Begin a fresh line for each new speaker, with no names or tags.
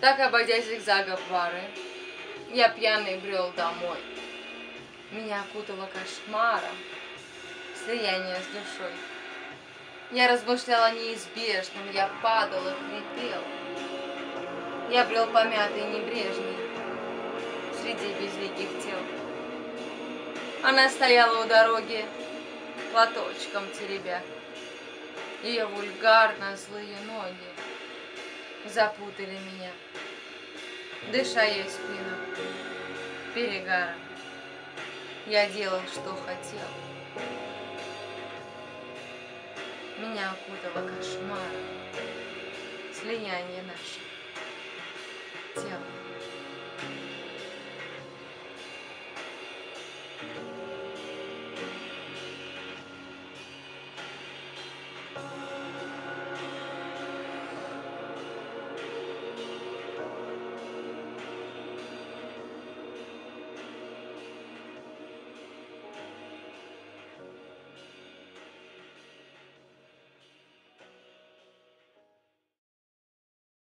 Так, обойдя зигзагов пары, я пьяный брел домой. Меня окутало кошмаром, слияние с душой. Я размышлял о неизбежном, я падал и хрипел. Я брел помятый и небрежный среди безликих тел. Она стояла у дороги, платочком теребя. Ее вульгарно злые ноги запутали меня, дыша ей спину перегаром. Я делал, что хотел. Меня окутало кошмаром слияние наших тел.